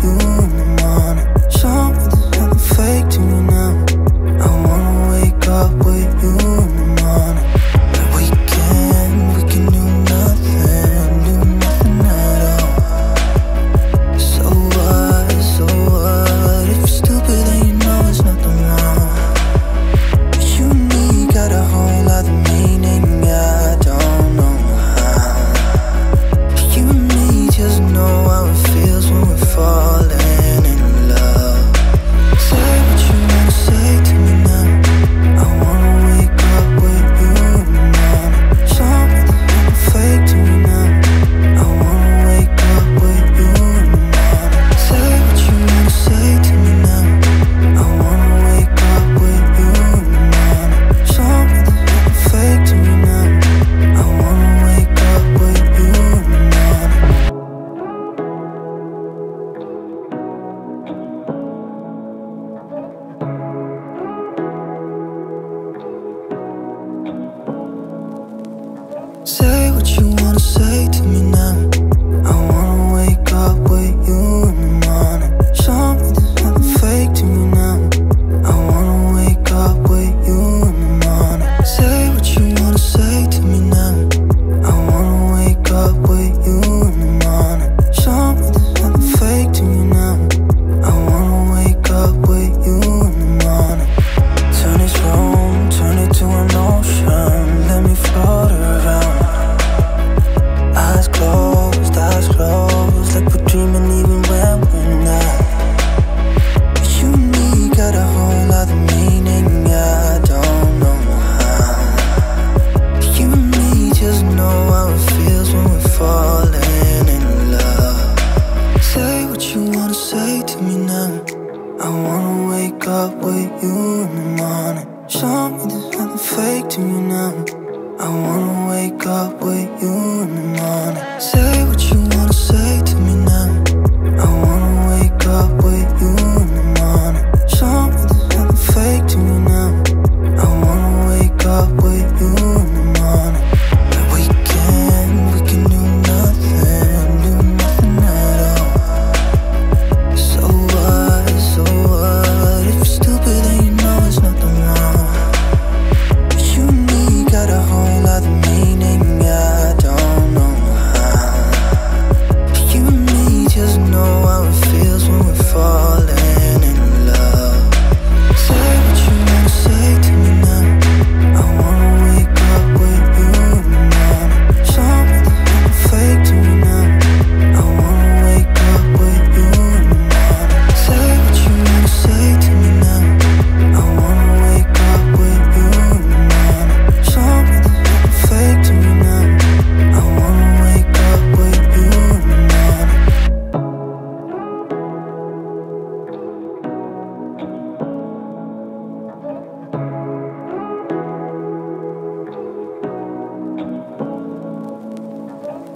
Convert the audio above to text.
you. say to me awake to you now. I wanna wake up with you in the morning. Say what you wanna say to me now. I wanna wake up with you in the morning. Something's me there's fake to me now. I wanna wake up with you in the morning.